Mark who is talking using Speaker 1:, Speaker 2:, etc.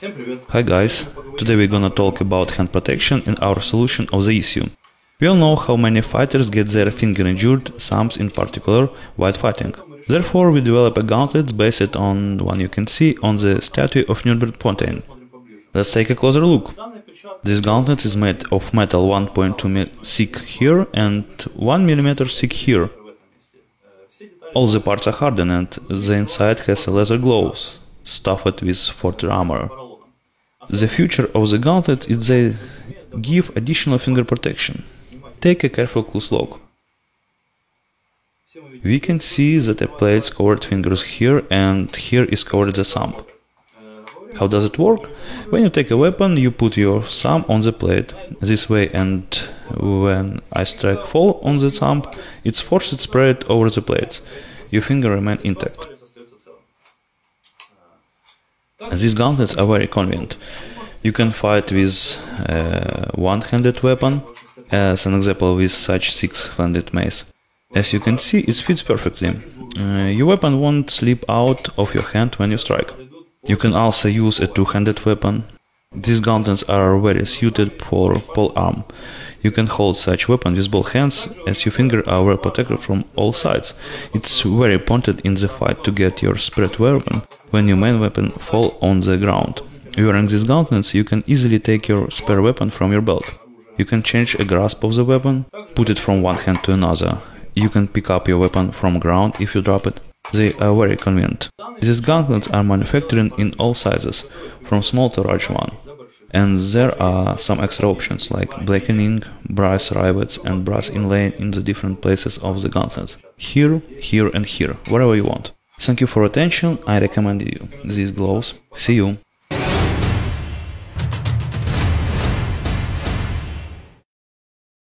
Speaker 1: Hi guys, today we're gonna talk about hand protection and our solution of the issue. We all know how many fighters get their finger injured, thumbs in particular, while fighting. Therefore, we develop a gauntlet based on one you can see on the statue of Nürnberg Fontaine. Let's take a closer look. This gauntlet is made of metal 1.2 mm thick here and 1 mm thick here. All the parts are hardened and the inside has a leather gloves, stuffed with 40 armor. The future of the gauntlets is they give additional finger protection. Take a careful close look. We can see that a plate's covered fingers here and here is covered the thumb. How does it work? When you take a weapon, you put your thumb on the plate this way and when I strike fall on the thumb, its force is spread over the plate. Your finger remain intact. These gauntlets are very convenient. You can fight with a one-handed weapon, as an example with such six-handed mace. As you can see, it fits perfectly. Uh, your weapon won't slip out of your hand when you strike. You can also use a two-handed weapon. These gauntlets are very suited for pole arm. You can hold such weapon with both hands, as your fingers are protected from all sides. It's very important in the fight to get your spread weapon when your main weapon fall on the ground. Wearing these gauntlets, you can easily take your spare weapon from your belt. You can change a grasp of the weapon, put it from one hand to another. You can pick up your weapon from ground if you drop it. They are very convenient. These gauntlets are manufactured in all sizes, from small to large one. And there are some extra options like blackening, brass rivets and brass inlay in the different places of the gauntlets. Here, here and here, wherever you want. Thank you for attention, I recommend you these gloves. See you!